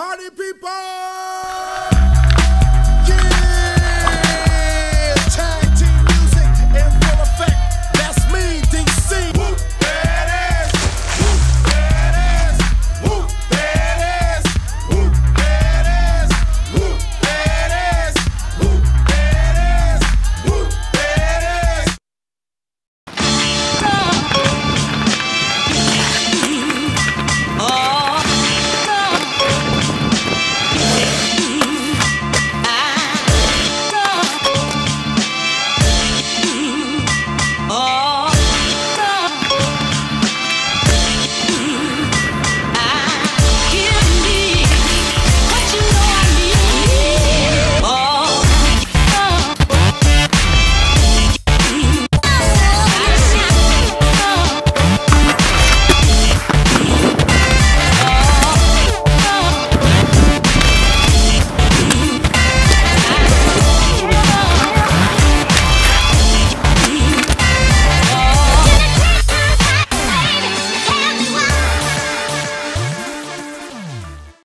Party people!